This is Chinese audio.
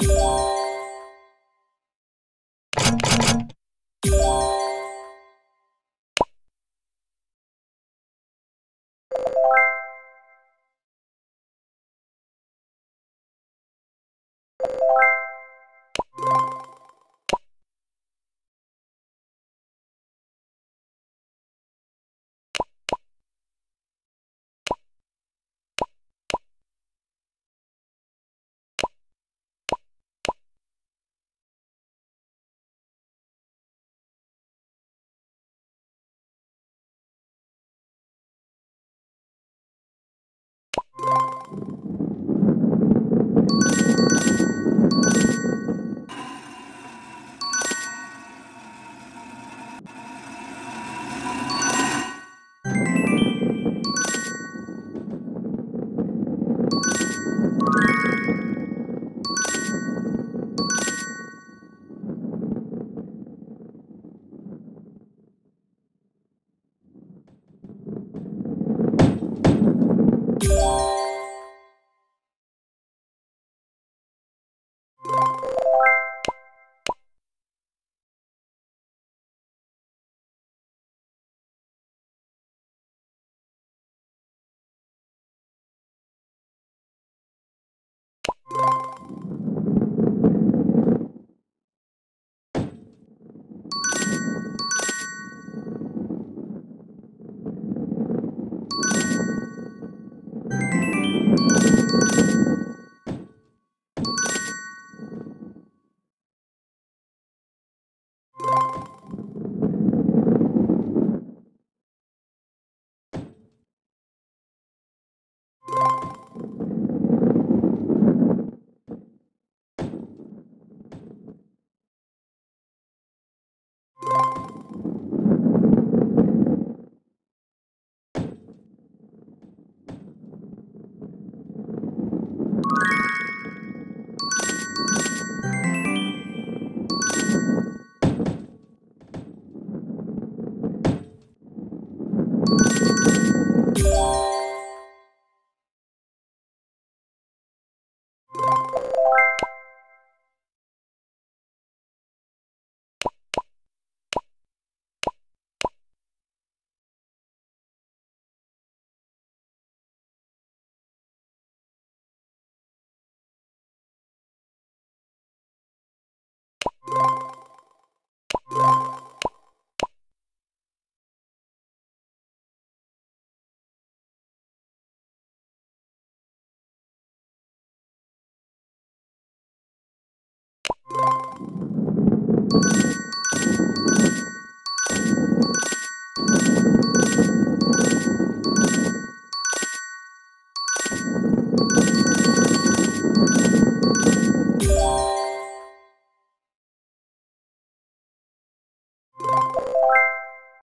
you